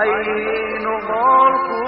aynu hool ku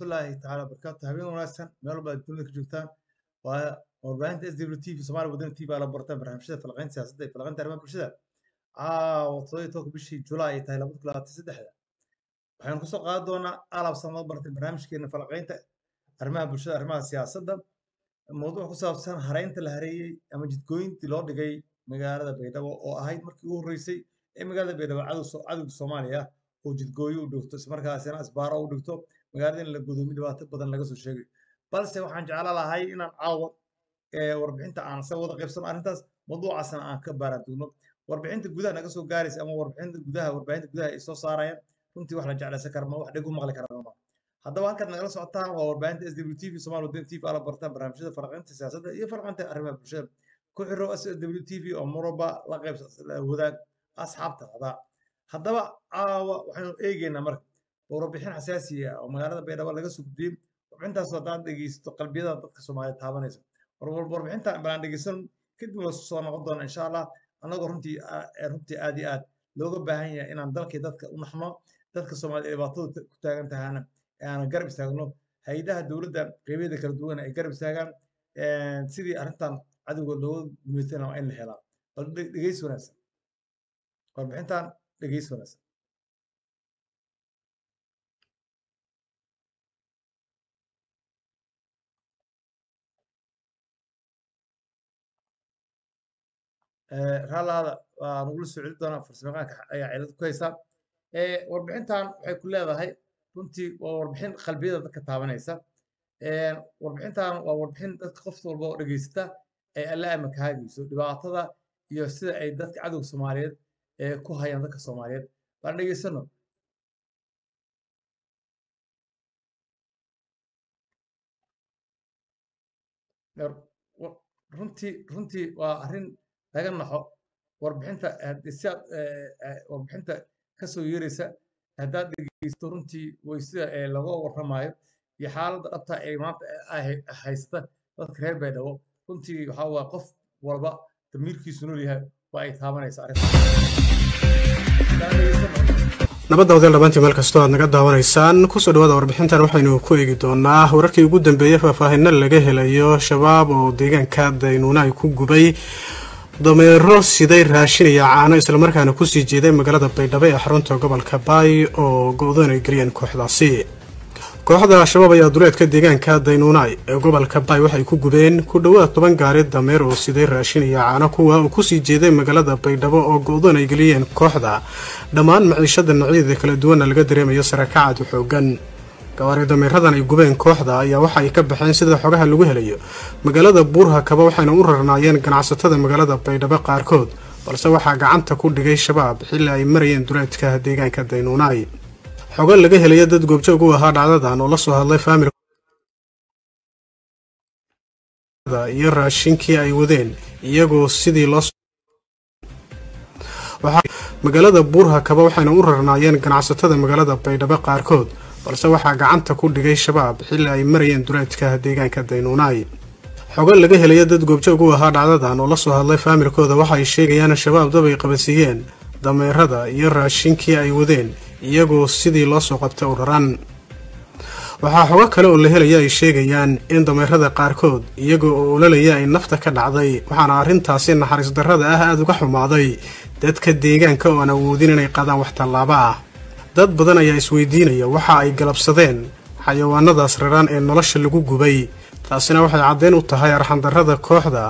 waraxmatullaahi tacaala wabarakaatu habeen wanaagsan meel walba aad dunida ka joogtaan. Waa warbaahinta s w t v somalia wadani t v aa la bartaan barnaamijyada falaqaynta siyaasadda iyo falaqaynta arrimaha bulshada. Caawa toddobiyo tobanka bishii julaay ay tahay labada kun labaatan saddexda. Waxaynu ku soo qaadan doonaa alab sanado bartay barnaamijkeena falaqaynta arrimaha bulshada arrimaha siyaasadda. Mawduuc ku saabsan haraynta la hareeyey ama jidgooyintii loo dhigay magaalada baydhabo oo ahayd markii ugu horreysay ee magaalada baydhabo cadow cadowga soomaaliya oo jidgooyo u dhigto islamarkaasina asbaaro u dhigto magaalada in la gudoomi dhibaato badan laga soo sheegay. Balse waxaan jeclaan lahay inaan caawa warbixinta aan sa wada qaybsano arrintaas mawduucaasna aan ka baaraandugno warbixinta gudaha naga soo gaaraysa ama warbixinta gudaha warbaahinta gudaha ay soo saarayaan runtii wax la jeclaysan kara wax dheg u maqli kara haddaba halkaad nagala socotaan waa warbaahinta s w t v somalia wadani t v ala bartaan barnaamijyada faraqaynta siyaasadda iyo faraqaynta arrimaha bulshada. Ku xiro s w t v oo marwalba la qayb wadaag asxaabtaada haddaba caawa waxaynu eegeynaa marka warbixin xasaasiya oo magaalada baydhabo laga soo gudbiyey warbixintaas haddaan dhegeysto qalbiyada dadka soomaaliya taabanaysa warbixinta balaan dhegeysan kadib waa soo noqon doona insha allah annagoo runtii runtii aad iyo aad looga baahan yahay inaan dalkii dadka u naxno dadka soomaaliya dhibaatada ku taagan tahana aan garab istaagno hay'adaha dowladda qeybyada kala duwan ay garab istaagaan sidii arrintan cadowga looga guuleystana waa in la helaa bal dhegeys wanaagsan warbixintan dhegeys wanaagsan raalaada waa nagula soo celi doonaa farsamaqaanka ayaa cilad ku haysaa warbixintan waxay ku leedahay runtii waa warbixin qalbiyada dadka taabanaysa. Warbixintan waa warbixin dadka qof walba oo dhegeysata ay alla ama ka haagayso dhibaatada iyo sida ay dadka cadowga soomaaliyeed ee ku hayaan dadka soomaaliyeed. Baan dhegeysano. Runtii runtii waa arrin laga naxo warbixinta si aad warbixinta ka soo yeeraysa haddaad dhegeysto runtii way sida laga warramayo iyo xaaladda dhabta ee maanta haysta dadka reer baydhabo runtii waxaa waa qof walba damiirkiisu nool yahay waa ay taabanaysa nabadda wadael dhabaantii meel kastoo aad naga daawanaysaan ku soo dhawaada warbixintan waxaynu ku eegi doonaa. Wararkii ugu dambeeyey faahfaahinna laga helayo shabaab oo deegaanka daynuuna ay ku gubay dameero siday raashin iyo caano islamarkaana ku sii jeeday magaalada baydhabo ee xarunta gobolka baay oo go-doon ay geliyeen kooxdaasi. Kooxda al-shabaab ayaa duleedka deegaanka daynuunay ee gobolka baay waxay ku gubeen ku dhowaad toban gaari dameer oo siday raashin iyo caano kuwa uu ku sii jeeday magaalada baydhabo oo go-doon ay geliyeen kooxda. Dhammaan maciishada noocyadeeda kala duwanna laga dareemayo sarakacad xoogan gawaari dameeradan ay gubeen kooxda ayaa waxa ay ka baxeen sida xogaha lagu helayo. Magaalada buurhakaba waxayna u rarnaayeen ganacsatada magaalada baydhabo qaarkood balse waxaa gacanta ku dhigay shabaab xilli ay marayeen duleedka deegaanka daynuunay. Xogo laga helaya dad goobjoog u ahaa dhacdadan oo la soo hadlay faamil iyo raashinkii ay wadeen iyagoo sidii loo magaalada buurhakaba waxayna u rarnaayeen ganacsatada magaalada baydhabo qaarkood balse waxaa gacanta ku dhigay shabaab xilli ay marayeen duleedka deegaanka daynuunay xogo laga helaya dad goobjoog u ahaa dhacdadan oo la soo hadlay faamilkooda waxa ay sheegayaan shabaab dab ay qabadsiiyeen dameerada iyo raashinkii ay wadeen iyagoo sidii loo soo qabtay u raran waxaa xogo kale oo la helaya ay sheegayaan in dameerada qaarkood iyagoo oo ololaya ay nafta ka dhacday waxaana arrintaasi naxariis darrada ah aada uga xumaaday dadka deegaanka oo aan awoodin inay qaadaan wax tallaabo ah dad badan ayaa isweydiinaya waxa ay galabsadeen xayawaanadaas raraan ee nolosha lagu gubay. Taasina waxay caddeyn u tahay arxandarrada kooxda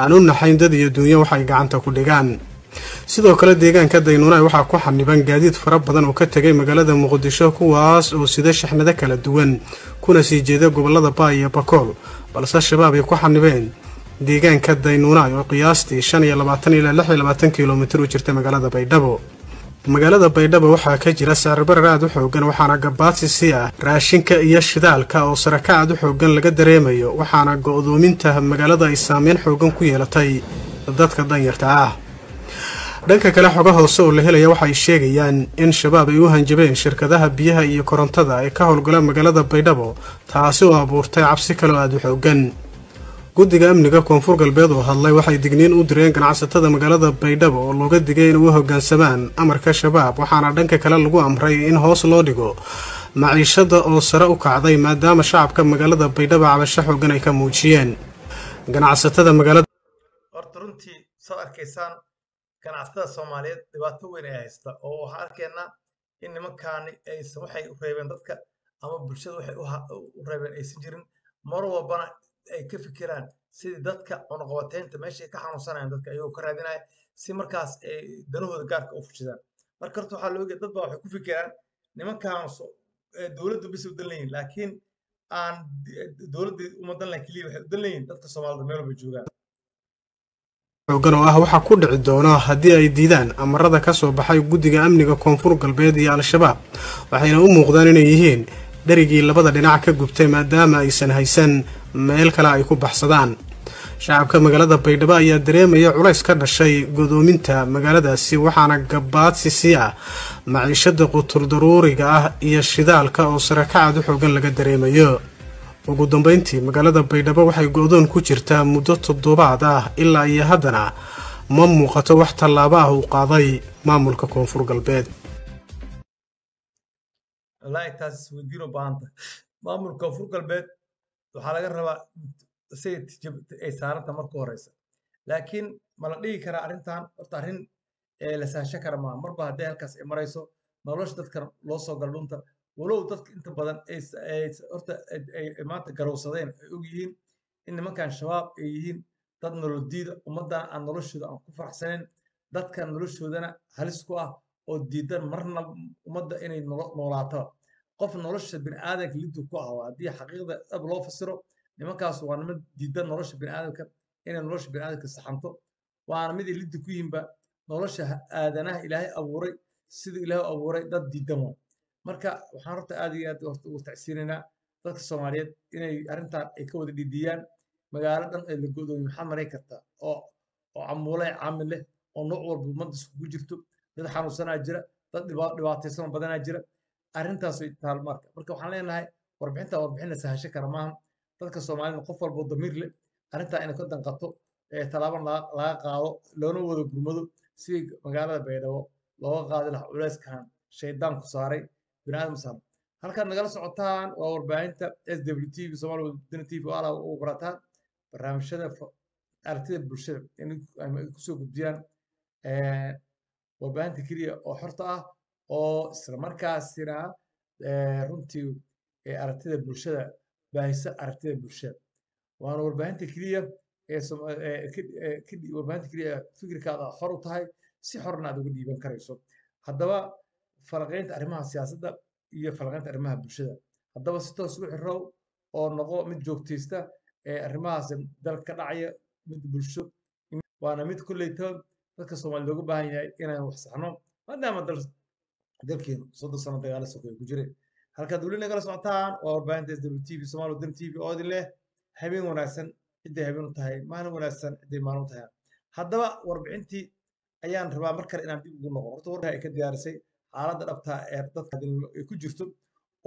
aan u naxayn dad iyo duunyo waxay gacanta ku dhigaan. Sidoo kale deegaanka daynuunay waxaa ku xaniban gaadiid fara badan oo ka tegay magaalada muqdisho kuwaas oo sida shaxnado kala duwan kuna sii jeeda gobollada baay iyo bakool. Balse shabaab ay ku xanibeen deegaanka daynuunay oo qiyaastii shan iyo labaatan ilaa lix iyo labaatan kilomitir u jirta magaalada baydhabo magaalada baydhabo waxaa ka jira sicirbarar aad u xoogan waxaana gabaadsi sii ah raashinka iyo shidaalka oo saraka aad u xoogan laga dareemayo waxaana go'doominta magaalada ay saameyn xoogan ku yeelatay dadka danyarta ah. Dhanka kale xogo hoose oo la helaya waxay sheegayaan in shabaab ay u hanjabeen shirkadaha biyaha iyo korontada ee ka howlgala magaalada baydhabo taasi oo abuurtay cabsi kaloo aad u xoogan guddiga amniga koonfur galbeed oo hadlay waxay digniin u direen ganacsatada magaalada baydhabo oo looga digay inay u hoggaansamaan amarka shabaab waxaana dhanka kale lagu amray in hoos loo dhigo maciishada oo sare u kacday maadaama shacabka magaalada baydhabo cabasho xoogan ay ka muujiyeen. Ganacsatada magaalada horta runtii soo arkaysaan ganacsatada soomaaliyeed dhibaato weyn ay haysta oo waxaan arkaynaa in nimankaani aysan waxay u reebeen dadka ama bulshada waxay u reebeen aysan jirin. Mar walbana ay ka fikiraan sidii dadka cunuqabateynta meesha ay ka xanuunsanayaan dadka ayagoo ka raadinaya si markaas ay danahooda gaarka u fujidaan marka horta waxaa looga dad waxay ku fikiraan nimankaan dowladdu bis u dan leeyihiin laakiin aan dowladda uma dan lahayn keliya waxay u dan leeyihiin dadka soomaalida meel joogaan. Xoogan oo ah waxaa ku dhici doona haddii ay diidaan amarada ka soo baxay guddiga amniga koonfur galbeed iyo al-shabaab waxayna u muuqdaan inay yihiin dherigii labada dhinac ka gubtay maadaama aysan haysan meel kale ay ku baxsadaan. Shacabka magaalada baydhabo ayaa dareemaya culays ka dhashay godoominta magaaladaasi waxaana gabaadsi ah maciishada quturdaruuriga ah iyo shidaalka oo sarakacaad u xoogan laga dareemayo. Ugu dambeyntii magaalada baydhabo waxay go-doon ku jirtaa muddo toddobaad ah ilaa iyo haddana ma muuqato wax tallaabo ah uu qaaday maamulka koonfur galbeed. Maamulka koonfur galbeed waxaa laga rabaa isaga ay saaranta marka horeysa. Laakiin ma la dhigi karaa arrintan horta arrin la sahasho kara maaha. Marba hadday halkaas ay marayso nolosha dadka loo soo gala dhunta walow dadka inta badan horta maanta garowsadeen ay og yihiin in nimankan shabaab ay yihiin dad nolodiida ummaddan aan noloshooda aan ku faraxsanayn dadka noloshoodana halis ku ah oo diidan. Marna ummadda inay noolaato qof nolosha bini'aadanka liddu ku ah haddii xaqiiqda dhab loo fasiro nimankaas waa niman diidan nolosha bini'aadamka inay nolosha bini'aadamka saxanto. Waana mid ay liddu ku yihiinba nolosha aadanaha ilaahay abuuray siduu ilaahay abuuray dad diidan waa marka waxaan horta aad iyo aad ugu tacsiinaynaa dadka soomaaliyeed inay arrintan ay ka wada dhidiyaan magaalo dhan ee la go'doomiye maxaad marayn kartaa oo oo camuulay caamil leh oo nooc walba ummadda iskugu jirto. Dad xanuunsanaa jira dad dhibaataysan badanaa jira arrintaas way taal marka. Marka waxaan leenahay warbixinta warbixin la sahasho kara maaha dadka soomaalida qof walba oo damiir leh arrintaa inay ka danqato tallaaban laga qaado loona wada gurmado sidii magaalada baydhabo looga qaadi lahaa culeyskan shaydaanku saaray biniaadam halkaad nagala socotaan waa warbaahinta s w t v somaali wadana t v oo ala ugu barataan barnaamijyada aragtida bulshada inay ku soo gudbiyaan warbaahinta keliya oo xorta ah oo islamarkaasina runtii aragtida bulshada baahisa aragtida bulshada. Waana warbaahinta keliya warbaahinta keliya fikirkaada xor u tahay si xorna aad uga dhiiban karayso. Haddaba falaqaynta arrimaha siyaasadda iyo falaqaynta arrimaha bulshada. Haddaba si toos u xirow oo noqo mid joogtaysta ee arrimahaas dalka ka dhacaya mid bulsho waana mid kolleyta dadka soomaaliya looga baahan yahay inaan wax saxno maadaama dalkeenu soddon sano dagaalo sokeeye ku jireen halkaad weli nagala socotaan waa warbaahinta s w t v somaali waddan t v oo idin leh. Habeen wanaagsan cidday habeen u tahay. Maalin wanaagsan cidday maalin u tahay. Haddaba warbixintii ayaan rabaa mar kale inaan dib ugu noqon. Horta warka ay ka diyaarisay xaaladda dhabtaa ee dadka ay ku jirto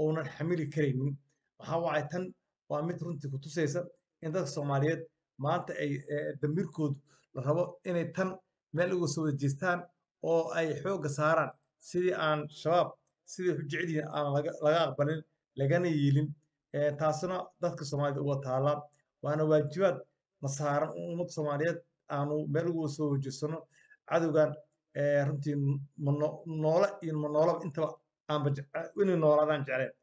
uunan xamili karaynin. Waxaa wacay tan waa mid runtii ku tusaysa in dadka soomaaliyeed maanta ay damiirkoodu la rabo inay tan meel uga soo wada jeestaan oo ay xoogga saaraan sidii aan shabaab sidii xujicdiin aan laga aqbalin lagana yeelin taasina dadka soomaaliyed uga taala waana waajibaad na saaran ummadda soomaaliyeed aanu meel uga soo wajeesano cadowgan runtii noole iyo manoolaba intaba aanba inay noolaadaan jecleen.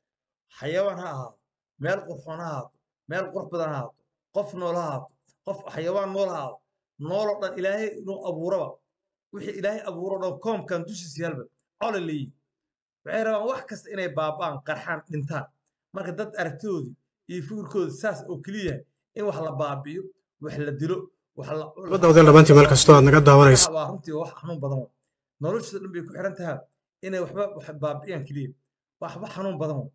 Xayawaan ha ahaato meel qurxoon ha ahaato meel qurux badan ha ahaato qof nool ha ahaato qof xayawaan nool ha ahaato. Nooloo dhan ilaahay inuu abuuraba. Wixii ilaahay abuuro dhan koomkan dushiisa yaalba cole leeyihiin waxay rabaan wax kasta inay baaba'aan qarxaan dhintaan marka dad aragtidoodii iyo fikirkooda saas oo keliya in wax la baabi'iyo wax la dilo runtii wax xanuun badan noloshooda dhan bay ku xiran tahay inay waxba wax baabi'iyaan keliya waxba xanuun badan wa.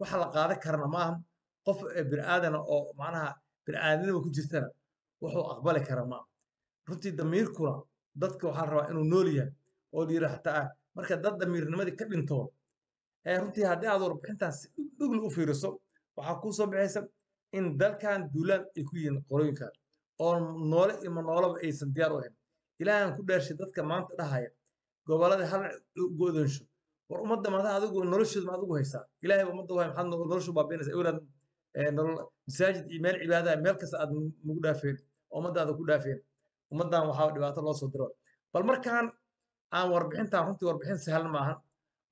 waxa la qaadan karana maaha qof eh, bini'aadana oo macnaha bini'aadanima ku jirtana wuxuu aqbali kara maaha runtii damiirkuna dadka waxaa rabaa inuu nool yahay oo yidhaha xataa marka dad damiirnimadii ka dhinto ee runtii haddii aad warbixintan si dhugli u fiiriso waxaa kuu soo baxaysa in dalkan duulaan ay ku yihiin qolooyinkan oo noole ima noolaba aysan diyaar u ahayn. Ilaahan ku dhaarshay dadka maanta dhahaya gobollada hal go'donsho war ummadda maada adigu noloshooda ma adigu haysaa. Ilaahay baa ummadda wahay maxaad no- noloshu baabiinaysa nolol masaajid iyo meel cibaada meel kasta aad nagu dhaafeen oo ummaddaada ku dhaafeen. Ummaddan waxaa dhibaato loo soo diro. Bal markaan aan warbixintan runtii warbixin sahlan maahan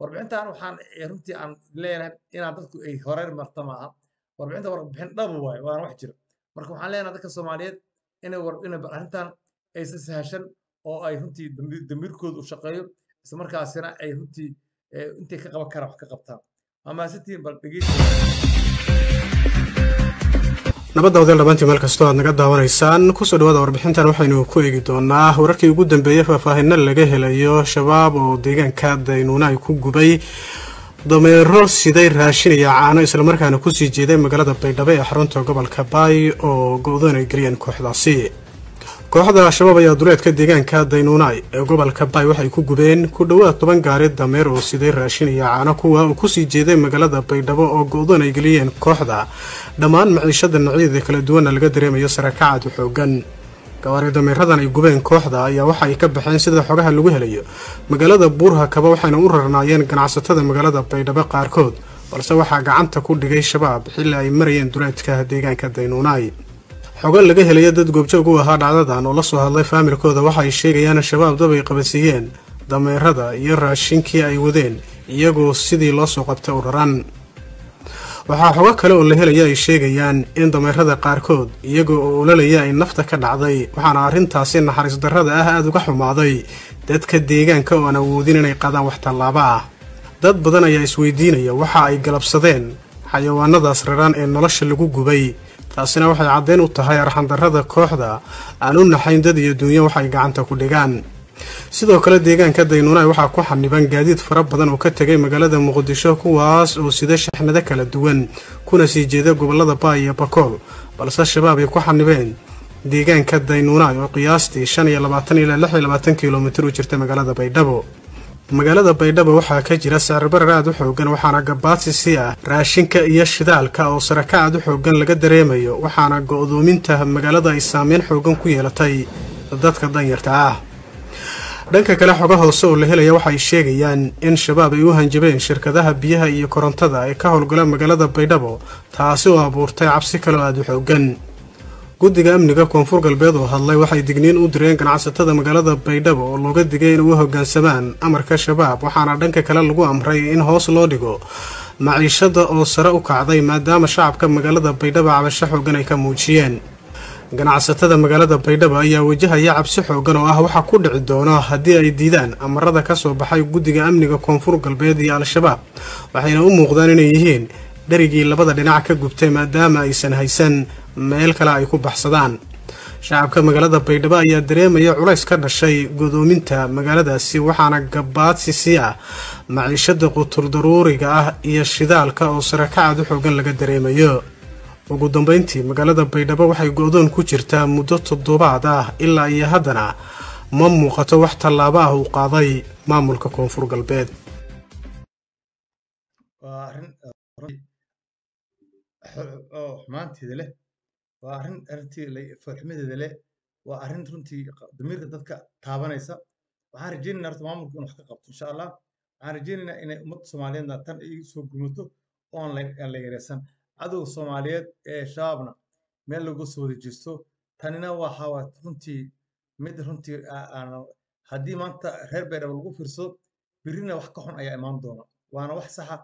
warbixintan waxaan runtii aan leenahay inaan dadku ay horeer marta maaha warbixinta warbixin dhaba waaye waana wax jira. Marka waxaan leenahay dadka soomaaliyeed inay arrintan aysan sahashan oo ay runtii damiir- damiirkooda u shaqeeyo isla markaasina ay runtii intay ka qaban karaan wax ka qabtaan. Waa mahadsantihiin bal dhegeysta nabadda wadael dhabaantii meel kastoo aad naga daawanaysaan ku soo dhawaada warbixintan waxaynu ku eegi doonaa. Wararkii ugu dambeeyey faahfaahinno laga helayo shabaab oo deegaanka daynuuna ay ku gubay. Dameero siday raashinaya caano islamarkaana ku sii jeeday magaalada baydhabo ee xarunta gobolka baay oo go-doon ay geliyeen kooxdaasi kooxda al-shabaab ayaa duleedka deegaanka daynuunay ee gobolka baay waxay ku gubeen ku dhowaad toban gaari dameer oo siday raashinaya caano kuwa uu ku sii jeeday magaalada baydhabo oo go-doon ay geliyeen kooxda. Dhammaan maciishada noocyadeeda kala duwanna laga dareemayo sarakacad xoogan. Gawaari dameeradan ay gubeen kooxda ayaa waxa ay ka baxeen sida xogaha lagu helayo. Magaalada buurhakaba waxayna u rarnaayeen ganacsatada magaalada baydhabo qaarkood balse waxaa gacanta ku dhigay shabaab xilli ay marayeen duleedka deegaanka daynuunay xogo laga helaya dad goobjoog u ahaa dhacdadan oo la soo hadlay faamilkooda waxa ay sheegayaan shabaab dab ay qabadsiiyeen dameerada iyo raashinkii ay wadeen iyagoo sidii loo soo qabtay u raran waxaa xogo kale oo la helaya ay sheegayaan in dameerada qaarkood iyagoo oo ololaya ay nafta ka dhacday waxaana arrintaasi naxariis darrada ah aada uga xumaaday dadka deegaanka oo aan awoodin inay qaadaan wax tallaabo ah. Dad badan ayaa isweydiinaya waxa ay galabsadeen xayawaanadaas raran ee nolosha lagu gubay taasina waxay caddeyn u tahay arxandarrada kooxda aan u naxayn dad iyo duunyo waxay gacanta ku dhigaan. Sidoo kale deegaanka daynuunay waxaa ku xaniban gaadiid fara badan oo ka tegay magaalada muqdisho kuwaas oo sida shaxnado kala duwan kuna sii jeeda gobollada baay iyo bakool balse shabaab ay ku xanibeen. Deegaanka daynuunay oo qiyaastii shan iyo labaatan ilaa lix iyo labaatan kilomitir u jirta magaalada baydhabo magaalada baydhabo waxaa ka jira sicirbarar aad u xoogan waxaana gabaadsi si ah raashinka iyo shidaalka oo saraka aad u xoogan laga dareemayo waxaana go-doominta magaalada ay saameyn xoogan ku yeelatay dadka danyarta ah. Dhanka kale xogo hoose oo la helaya waxay sheegayaan in shabaab ay u hanjabeen shirkadaha biyaha iyo korontada ee ka howlgala magaalada baydhabo taasi oo abuurtay cabsi kaloo aad u xoogan guddiga amniga koonfur galbeed oo hadlay waxay digniin u direen ganacsatada magaalada baydhabo oo looga digay inay u hoggaansamaan amarka shabaab waxaana dhanka kale lagu amray in hoos loo dhigo maciishada oo sare u kacday maadaama shacabka magaalada baydhabo cabasho xoogan ay ka muujiyeen. Ganacsatada magaalada baydhabo ayaa wajahaya cabsi xoogan oo ah waxa ku dhici doono haddii ay diidaan amarada ka soo baxay guddiga amniga koonfur galbeed iyo al-shabaab waxayna u muuqdaan inay yihiin dherigii labada dhinac ka gubtay maadaama aysan haysan meel kale ay ku baxsadaan. Shacabka magaalada baydhabo ayaa dareemaya culays ka dhashay godoominta magaaladaasi waxaana gabaadsi sii ah maciishada quturdaruuriga ah iyo shidaalka oo sarakacad u xoogan laga dareemayo. Ugu dambeyntii magaalada baydhabo waxay go-doon ku jirtaa muddo toddobaad ah ilaa iyo haddana ma muuqato wax tallaabo ah uu qaaday maamulka koonfur galbeed. Waa arrin eh, runtii xu- oo xumaanteeda leh waa arrin arrintii la- foolxumadeeda leh. Waa arrin runtii damiirka dadka taabanaysa. Waxaan rajaynaynaa horta maamulku inuu wax ka qabto insha allah waxaan rajaynaynaa inay ummadda soomaaliyeedna tan ay soo gumato oon la yareysan. Cadowga soomaaliyeed ee shabaabna meel lagu soo wada jeesto. Tanina waxa runtii mid runtii haddii maanta reer baydhabo lagu fiirsado birrina wax ka xun ayaa imaan doona. Waana wax saxa.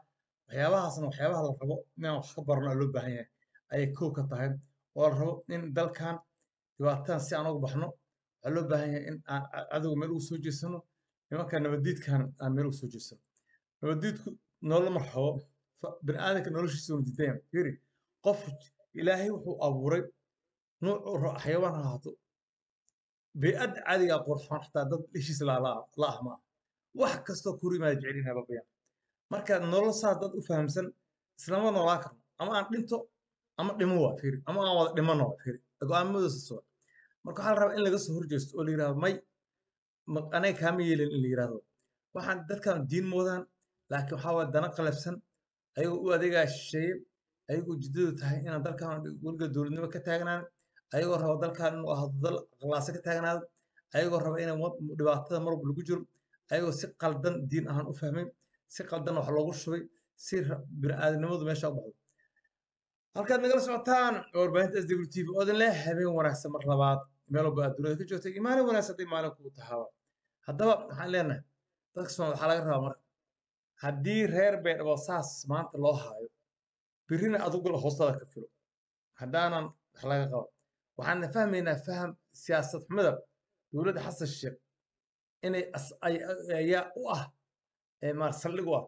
Waxyaabahaasna waxyaabaha la rabo inaan wax ka barno loo baahan yahay. Ayay kow ka tahay oo la rabo in dalkan dhibaatadan si aan uga baxno waxaa loo baahan yahay in aan ca- cadowga meel ugu soo jeesano nimanka nabaddiidkan aan meel ugu soo jeesano. Nabaddiidku nolol ma rabo bini'aadamka noloshiisa uu diidaya fiiri qof ilaahay wuxuu abuuray nuucu ra- xayawaan ha ahaato. Bey'ad caadiga qurxoon xataa dad ishiisa la ah maaha wax kastoo kuru yimaada jecelina babayaan marka nolol saa dad u fahamsan islama noolaan karno. Ama aan dhinto ama dhimo waa fiiri ama aan wada dhimano waa go'aamadoosa soo. Marka waxaa la rabaa in laga soo horjeesto oo la yidhahdo may anaga kaama yeelin in la yidhahdo waxaan dadkan diin moodaan laakiin waxaa waa dana qalafsan ayagoo u adeegaa shisheeye ayagoo ujeedadu tahay inaan dalkan weliga dowladnimo ka taagnaan ayagoo raba dalkan inuu ahdo dal qalaase ka taagnaado ayagoo raba inay dhibaatada mar lagu jiro ayagoo si qaldan diin ahaan u fahmay si qaldan wax loogu shubay si bini'aadanimadu meesha u baxdo halkaad nagala socotaan warbaahinta s w t v oodan leh habeen wanaagsan mar labaad. Meel walba aad dunida ka joogtay iyo maalin wanaagsan haday maalin kuu tahaaba haddaba waxaan leenahay dadka soomaalida waxaa laga rabaa marka haddii reer baydhabo saas maanta loo haayo birrina adugu hoostada ka filo. Haddaanan wax laga qaba waxaan fahmaynaa faham siyaasad xumada dowladda xasan sheekh inay ayaa u ah maar saldhig u ah.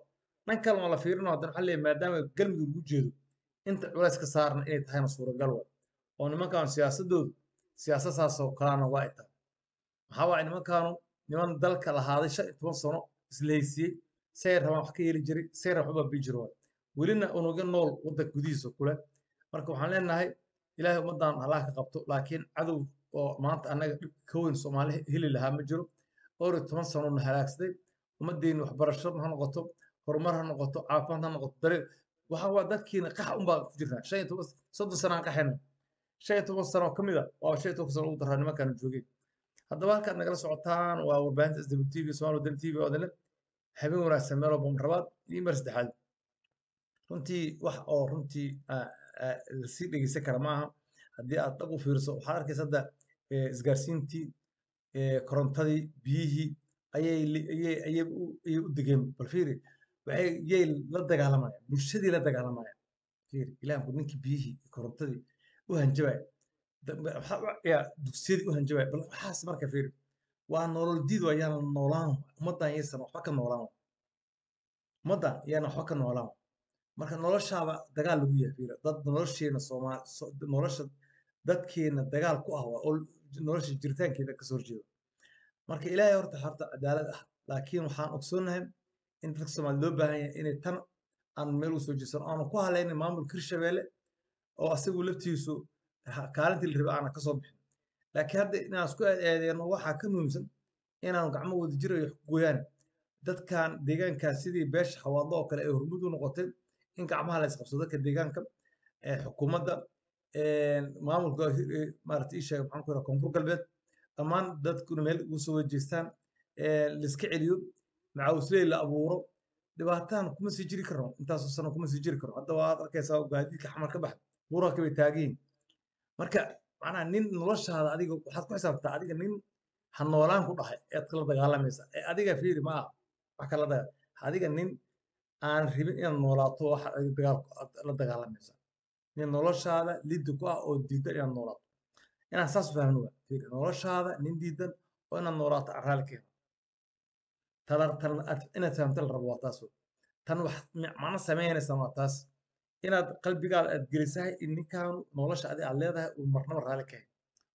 Dhan kalena la fiirino haddana waxaa leeyahay maadaama galmudug lagu jeedo inta culays ka saarna inay tahayna suuragal wa oo nimankan siyaasadoodu siyaasad saasoo kalana waa tahay maxaa waaye nimankaanu niman dalka lahaaday shan iyo toban sano islehaysiyey say rabaan wax ka yeeli jiray say rab waxba bii waay welina unuga nool waddanka gudihiisa kule marka waxaan leenahay ilaahay ummaddan allah ka qabto laakiin cadow oo maanta annaga dhib ka weyn soomaali heli lahaa ma jiro. Dhowr iyo toban sanona halaagsaday. Ummaddeeni waxbarasho ha noqoto horumar ha noqoto caafimaad ha noqoto waxa waa dadkiina qax unbaa ku toban soddon sano aan qaxayna shan iyo toban sano ka mid a waa shan iyo toban sano ugu daraa nimankaana joogeen haddaba halkaad nagala socotaan waa warbaahinta s w t v somaali wadani t v oodale habeen wanaagsan meel walba marlabaad iyo mar saddexaad. Runtii wax oo runtii la sii dhegeysan kara maaha. Haddii aad dhag u fiirso waxaad arkaysa hadda isgaarsiintii korontadii biyihii ayay u degeen. Bal waxay yay la dagaalamayaan bulshadii la dagaalamayaan ilaanku ninkii biyihii korontadii u hanjabaya yaa dugsiyadii u hanjabaya bal waxaas marka fiiri waa nolol diid waa yaana noolaan ummaddan yaysan waxba ka noolaan ummaddan yaana waxba ka noolaan marka noloshaaba dagaal lagu yahay fiiri. Dad nolosheena soomaal nolosha dadkeena dagaal ku ah waa nolosha jiritaankeeda ka soo horjeeda marka ilaahay horta horta cadaalad ah laakiin waxaan ogsoonahay in loo baahan yahay inay tan aan meel u soo jeesano aanu ku halaynin maamulka hirshabeelle oo asagu laftiisu kaalintii la rabay aanan ka soo bixin laakiin hadda inaan isku eedeeno waxaa ka muhiimsan inaanu gacmo wada jirayo gooyaan dadkan deegaankaas sidii beesha xawaadlo oo kale ay hormud u noqotay in gacmaha la isqabsado dadka deegaanka xukuumadda maamulka maarata ii sheega maxaan ku yidhaha koonfur galbeed dhammaan dadkuna meel ugu soo wajeestaan laiska celiyo macawisley la abuuro. Dhibaatahan kuma sii jiri karno. Intaasoo sano kuma sii jiri karno. Hadda waad arkaysaa gaadiidka xamar ka baxa buuraha kabay taagiin marka macnaha nin noloshaada adiga waxaad ku xisaabtaa adiga nin ha ku dhahay ead kala dagaalamaysa ee adiga fiiri ma aha. Wax kala daga adiga nin aan rabin inaad noolaato wax dagaal la dagaalamaysa nin noloshaada liddi ku ah oo diidan inaad noolaato. Inaan saas waa fiiri. Noloshaada nin diidan oo inaad noolaato aan keeno inaad fahamta la rabo waa taas tan wax macno samaynaysa waa taas. Inaad qalbigaada aad gelisahay in ninkaanu nolosha adi aad leedahay uu marnaba raali kahay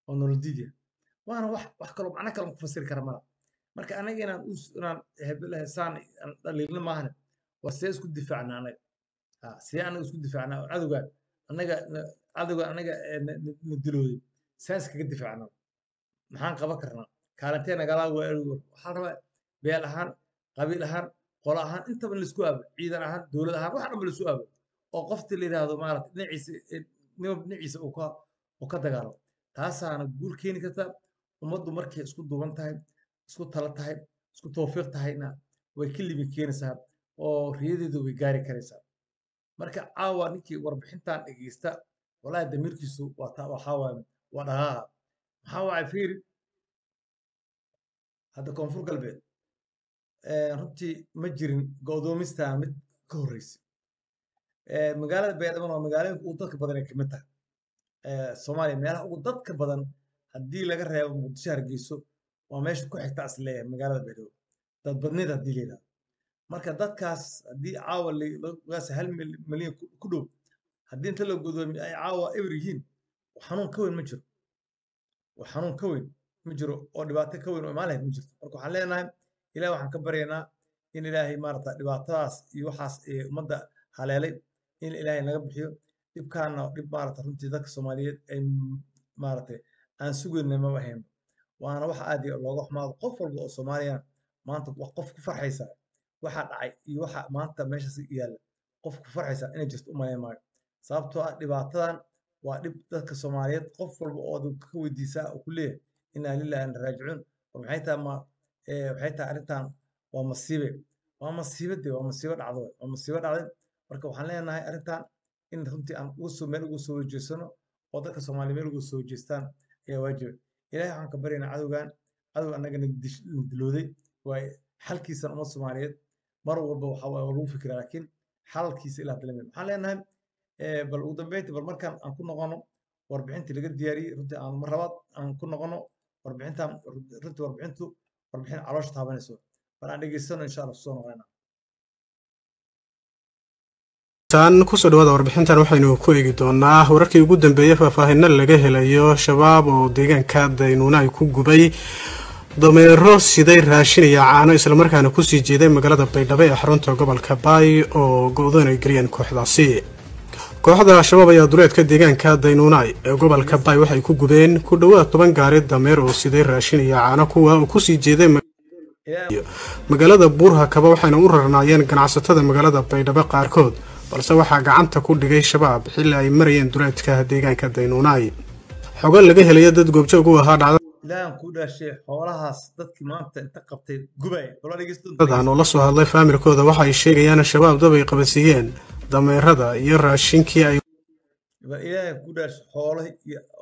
oo nolol diidya waana wax kaloo macno kale ku fasiri kara mala. Marka anaga inaan inaan hebelahesaan dhaliilna maahane waa see isku difaacna anaga see anaga isku difaacna cadowga anaga cadowga anaga na dilooday saan iskaga difaacna maxaan qaban karnaa. Kaalintee nagalaa waa waxaa rabaa beel ahaan qabiil ahaan qolo ahaan intaba in la isku aabo ciidan ahaan dowlad ahaan wax dhanba la isku aabo. oo qofti la yidhaahdo maarata dhinaciisa dhinaciisa uu ka uu ka dagaalo. Taasaana guul keeni karta ummaddu markay isku duuban tahay isku tala tahay isku tawfiiq tahayna way ka libi keenaysaa oo riyadeedu way gaari karaysaa. Marka caawa ninkii warbixintan dhegeysta walaahi damiirkiisu waa ta waxaa waaye waa dhaqaaqa maxaa waaye fiiri? Hadda koonfur galbeed runtii ma jirin go'doomistaa mid ka horreysay. Magaalada beedhaban waa magaalooyinka ugu dadka badan ay ka mid tahay. Soomaaliya meelaha ugu dadka badan haddii laga reebo muqdisho hargeyso waa meesha ku xigta as magaalada beedhabo dadbadnida haddii yidhahdo marka dadkaas haddii caawa lagaas hal milyan ku dhow haddii inta la godoomiyo ay caawa eber yihiin xanuun ka weyn ma jiro. Xanuun ka weyn ma jiro oo dhibaato ka weyn oo imaan lahayd ma jirto. Marka waxaan leenahay ilaah waxaan ka baryaynaa in ilaahay maarata dhibaatadaas iyo waxaas ee ummadda haleelay in ilaahay naga bixiyo dhibkaana dhib maarata runtii dadka soomaaliyeed ay maaragtay aan sugaynay maba waana wax aad iyo looga xumaado qof walba oo soomaaliya maanta wax qof ku farxaysa waxa dhacay iyo waxa maanta meeshaas yaalla qof ku farxaysa inay jirto u malayn maayo. Sababtoo ah dhibaatadan waa dhib dadka soomaaliyeed qof walba oo ka weydiisaa oo ku leeyahay inaa lillahi raajicuun. Oo maxay tahay waxay tahay arrintan waa masiibe waa masiibe de waa masiibo dhacdo waa masiibo dhacday. Marka waxaan leenahay arrintan in runtii aan ugu meel ugu soo wajeesano oo dadka soomaaliya meel ugu soo wajeestaan ayaa waajiba ilaahay waxaan ka baryaynaa cadowgan cadow annaga nadilooday waa xalkiisan ummad soomaaliyeed mar walba waxa waa lagu fikiraa laakiin xalalkiisa ilaa dalamid waxaan leenahay bal ugu dambeyntii bal markaan aan ku noqono warbixintii laga diyaariyey runtii aan mar labaad aan ku noqono warbixintan runtii warbixintu warbixin caloosha taabanayso bal aan dhegeysano insha allah ku soo noqonayna tan ku soo dhawaada warbixintan waxaynu ku eegi doonaa wararkii ugu dambeeyey faahfaahinna laga helayo shabaab oo deegaanka daynuuna ay ku gubay dameero siday raashinaya caano islamarkaana ku sii jeeday magaalada baydhabo ee xarunta gobolka baay oo go-doon ay geliyeen kooxdaasi kooxda al-shabaab ayaa duleedka deegaanka daynuunay ee gobolka baay waxay ku gubeen ku dhowaad toban gaari dameer oo siday raashinaya caano kuwa oo ku sii jeeday magaalada buurha kaba waxayna u rarnaayeen ganacsatada magaalada baydhabo qaarkood balse waxaa gacanta ku dhigay shabaab xilli ay marayeen duleedka deegaanka daynuunay xogo laga helaya dad goobjoog u ahaa dhacda ilaahan kuu dhaashay xoolahaas dadkii maanta inta qabtay gubay. Dadan oo la soo hadlay faamirkooda waxa ay sheegayaan shabaab dab ay qabadsiiyeen dameerada iyo raashinkii ay ilaahay kuu dhaashay xoolahi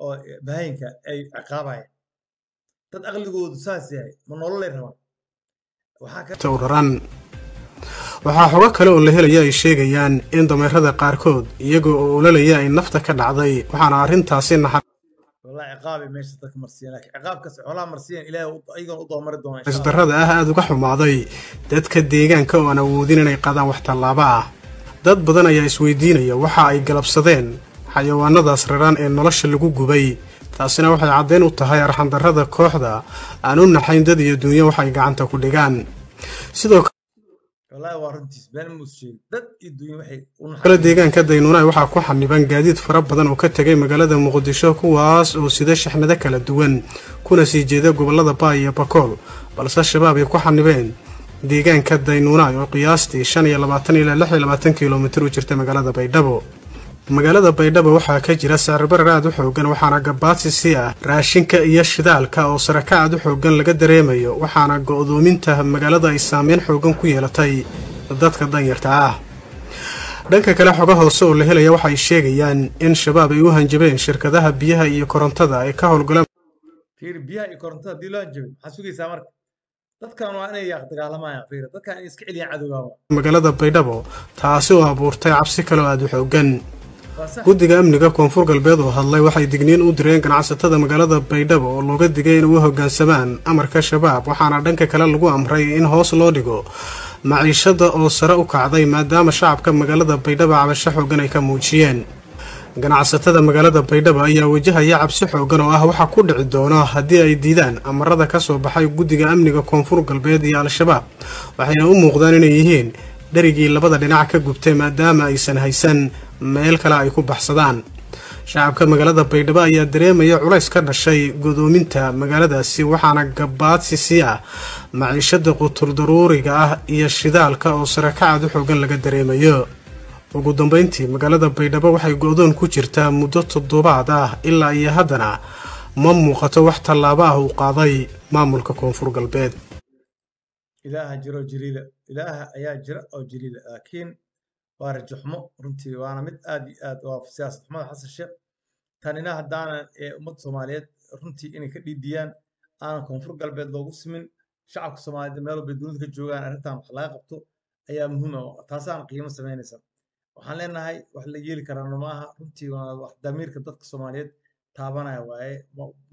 oo bahayinka ay ciqaabayeen dad aqligoodu saas yahay ma nololay rabaan. Waxaa xogo kale oo la helaya ay sheegayaan in dameerada qaarkood iyaga oo olalaya ay nafta ka dhacday waxaana arrintaasi darrada ah aada uga xumaaday dadka deegaanka oo aan awoodin inay qadaan wax tallaabo ah. Dad badan ayaa isweydiinaya waxa ay galabsadeen xayawaanadaas raraan ee nolosha lagu gubay. Taasina waxay caddeyn u tahay arxandarrada kooxda. Aan u naxayn dad iyo duunyo waxay gacanta ku dhigaan. Sidoo deegaanka daynuunay waxaa ku xaniban gaadiid fara badan oo ka tegay magaalada muqdisho kuwaas oo sida shixnado kala duwan kuna sii jeeda gobollada baay iyo bakool. Balse shabaab ay ku xanibeen deegaanka daynuunay oo qiyaastii shan iyo labaatan ilaa lix iyo labaatan kilomitir u jirta magaalada baydhabo magaalada baydhabo waxaa ka jira sicirbarar aad u xoogan waxaana gabaadsi si ah raashinka iyo shidaalka oo saraka aad u xoogan laga dareemayo waxaana go-doominta magaalada ay saameyn xoogan ku yeelatay dadka danyarta ah. Dhanka kale xoga hoose oo la helaya waxay sheegayaan in shabaab ay u hanjabeen shirkadaha biyaha iyo korontada ay ka howlgalaan. Biyaha iyo korontada haddii loo hanjabay maxaa sugaysaa marka? Dadkan waa inay dagaalamayaan fiir dadkan iska celiyaan cadowgaaba magaalada baydhabo taasi oo abuurtay cabsi kale oo aad u xoogan guddiga amniga koonfur galbeed oo hadlay waxay digniin u direen ganacsatada magaalada baydhabo oo looga digay inay u hoggaansamaan amarka shabaab waxaana dhanka kale lagu amray in hoos loo dhigo maciishada oo sare u kacday maadaama shacabka magaalada baydhabo cabasho xoogan ay ka muujiyeen. Ganacsatada magaalada baydhabo ayaa wajahaya cabsi xoogan oo ah waxa ku dhici doono haddii ay diidaan amarada ka soo baxay guddiga amniga koonfur galbeed iyo al-shabaab waxayna u muuqdaan inay yihiin dherigii labada dhinac ka gubtay maadaama aysan haysan meel kale ay ku baxsadaan. Shacabka magaalada baydhabo ayaa dareemaya culays ka dhashay godoominta magaaladaasi waxaana gabaadsi si ah maciishada quturdaruuriga ah iyo shidaalka oo sarakacad u xoogan laga dareemayo. Ugu dambeyntii magaalada baydhabo waxay go-doon ku jirtaa muddo toddobaad ah ilaa iyo haddana ma muuqato wax tallaabo ah uu qaaday maamulka koonfur galbeed ilaaha jiro jiriila ilaaha ayaa jira oo jiriila laakiin waa rajaxumo runtii waana mid aad iyo aad waa siyaasad xumada xasan sheekh tanina haddaanan ee ummadda soomaaliyeed runtii inay ka dhiidiyaan aanan koonfur galbeed loogu simin shacabka soomaaliyeed meel walba dunida ka joogaan arrintan wax laga qabto ayaa muhiim ah. Taasaan qiimo samaynaysa waxaan leenahay wax la yeeli karaana ma aha runtii wax damiirka dadka soomaaliyeed taabanaya waaye.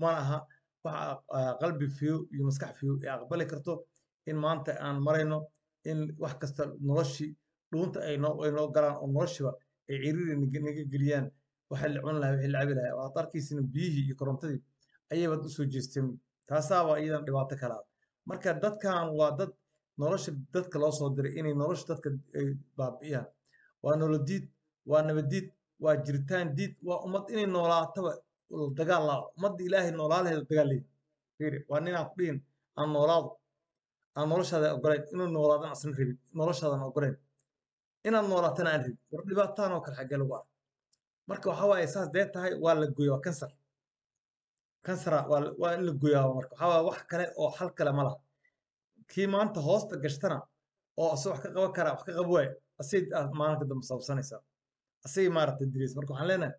Mana aha waxa qalbi fiyo iyo maskax fiyo ee aqbali karto in maanta aan marayno in wax kasta noloshii dhuunta ay noo ay noo galaan oo noloshiba ay ciriiri naga geliyaan. Waxa la cun lahaa wixii la cabi lahaa. Waad biyihii iyo korontadii ayayba u soo jeesteen taasaaba iyadan dhibaato kalaa marka dadkan waa dad nolosha dadka loo soo diray inay nolosha dadka baabi'iyaan. Waa nolodiid waa nabadiid waa jiritaan diid waa ummad inay noolaataba dagaal laa ummadda ilaahay leeyahy fiiri waa ninaan ku dhihin aan noolaado aan noloshaada ogolayn inuu noolaadan asna rabin. Noloshaadan ogolayn inaad noolaatana aan rabin. War dhibaataan oo kale xaggee lagu arka marka waxa waaye saas dee tahay waa la gooya waa kansar. Kansara waa in la gooyaa marka. Waxa waaye wax kale oo xal kale ma laha. Kii maanta hoosta gashtana oo ase wax ka qaban karaa wax ka qabo waay asay aad maalinka dambe sabsanaysaa asay maaragtay dirays marka waxaan leenahay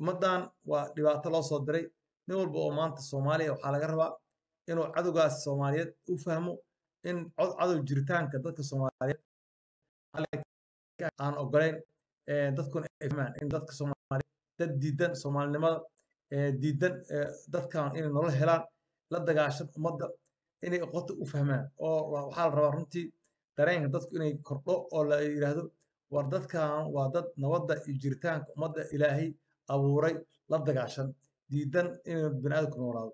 ummaddan waa dhibaato loo soo diray. Nin walba oo maanta soomaaliya waxaa laga rabaa inuu cadowgaas soomaaliyeed u fahmo in cadow jiritaanka dadka soomaaliyeed aan ogolayn ee, dadkuna ay fahmaan in dadka soomaaliyeed dad diidan soomaalinimada ee, diidan ee, dadkan inay nolol helaan la dagaashan ummadda inay qota u fahmaan. Oo wa- waxaa la rabaa runtii dareenka dadku inay kordho oo la yidhaahdo war dadkan waa dad nabadda iyo jiritaanka ummadda ilaahay abuuray la dagaashan diidan inay bini'aadamku noolaado.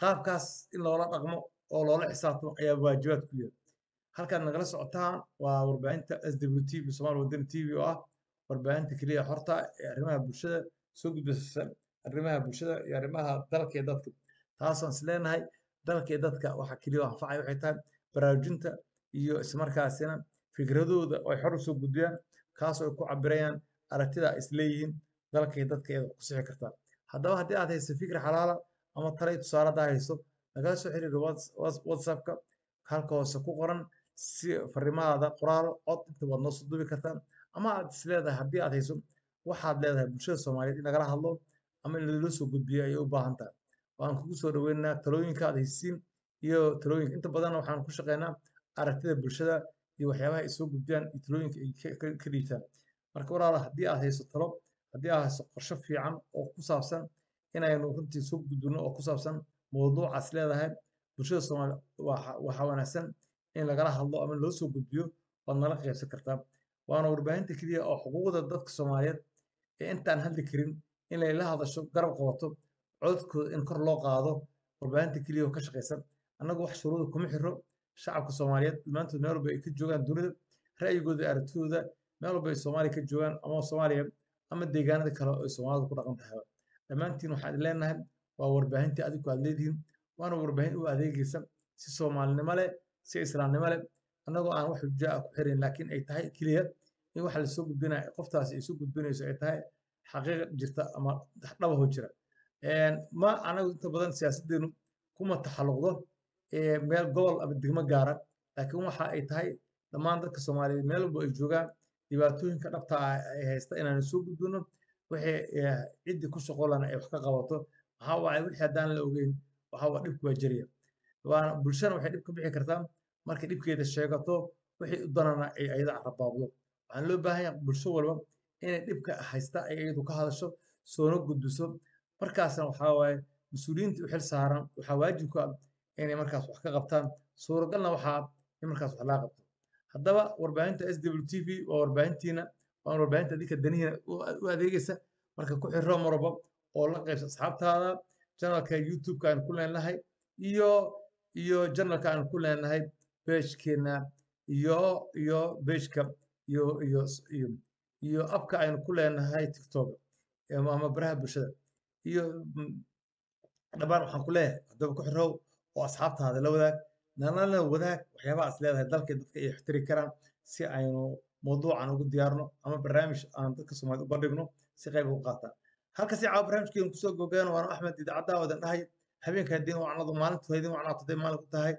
Qaabkaas in loola dhaqmo oo loola xisaabtamo ayaa waajibaad ku yahay. Halkaad nagala socotaan waa warbaahinta s w t v somaali wadani t v oo ah warbaahinta keliya xorta ee arrimaha bulshada soo gudbisa arrimaha bulshada iyo arrimaha dalka iyo dadka. Taasoo is dalka iyo dadka waxa keliya oo anfacaya waxay tahay baraarujinta iyo ismarkaasina fikradooda oo ay xor u soo gudbiyaan kaasoo ay ku cabirayaan aragtida ay isleeyihiin dalka iyo dadka iyada ku sixi kartaa haddaba haddii aad hayso fikir xalaala ama talay tusaale haddaa hayso nagala soo xiriir Whats- Whats- whatsappka halka hoose ku qoran si fariimahaada qoraal cod inta baad noo soo duubi kartaa ama aad is leedahay haddii aad hayso waxaad leedahay bulshada soomaaliyeed in lagala hadlo ama in lala soo gudbiyo ayay u baahan tahay. Waan kugu soo dhaweynaynaa talooyinka aad haysiin iyo talooyinka inta badan waxaan ku shaqeynaa aragtida bulshada iyo waxyaabaha ay soo gudbiyaan iyo talooyinka ay ka- dhiibtaan marka walaala haddii aad hayso talo haddii aad hayso qorshe fiican oo ku saabsan inaynu runtii soo gudbino oo ku saabsan mawduucaas leedahay bulshada soomaali waxa waxaa wanaagsan in lagala hadlo ama loo soo gudbiyo waad nala qaybsan kartaa waana warbaahinta keliya oo xuquuqda dadka soomaaliyeed ee intaan hadli karin inay la hadasho garab qabato codadkooda in kor loo qaado warbaahinta keliya oo ka shaqaysan annagu wax shuruuda kuma xiro shacabka soomaaliyeed dhammaantood meel walba ay ka joogaan dunida ra'yigooda aragtidooda meel walba ay soomaaliya ka joogaan ama soomaaliya ama deegaanada kale oo ay soomaalidu ku dhaqan tahay dhammaantiin waxaan leenahay waa warbaahintii adigu aad leedihiin waana warbaahin u adeegaysa si soomaalinimo leh si islaamnimo leh annagoo aan wax xujo ah ku xirin laakiin ay tahay keliya in waxa la soo gudbinaya qoftaasi ay soo gudbinayso ay tahay xaqiiq jirta ama dhabaho jira. Ma anagu inta badan siyaasaddeenu kuma taxalluqdo ee, meel gobol ama degmo gaara laakiin waxa ay tahay dhammaan dadka soomaaliyeed meel walba ay joogaan dhibaatooyinka dhabta ah ay haysta inaanu soo gudbino wixii ciddii ku shaqolana ay wax ka qabato waxaa waaye wixii haddaan la ogeyn waxaa waa dhibku waa jariya waana bulshana waxay dhib ka bixi kartaa markay dhibkeeda sheegato wixii u danana ay ayada carabaabdo waxaan loo baahan yahay bulsho walba inay dhibka haysta ay iyadu ka hadasho soona gudbiso. Markaasna waxaa waaye mas'uuliyiinta u xil saaran waxaa waajib ku ah inay markaas wax ka qabtaan. Suuragalna waxaa in markaas wax laga qabto. Haddaba warbaahinta s w t v waa warbaahintiina waa warbaahinta adinka danihiina u adeegaysa. Marka ku xiro marwalba oo la qaybsa asxaabtaada janalka youtube-ka aan ku leenahay iyo iyo janalka aan ku leenahay pagekeenna iyo iyo pageka iyo iyo iyo iyo abka aynu ku leenahay tiktok ama baraha bulshada. Iyo mm, dhammaan waxaan ku leeyahay haddaba ku xirow oo asxaabtaada la wadaag nalala wadaag waxyaabaha is leedahay dalka dadka ay ixtiri karaan si aynu mawduucan ugu diyaarno ama barnaamij aan dadka soomaaliyed u bandhigno si qayb uga qaataan halkasi caawa barnaamijkeen ku soo googeen waanu axmed idaacaddaa wadan dhahay habeenka haddii wacnadu maalintu haydin wacnaa maalin ku tahay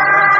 aan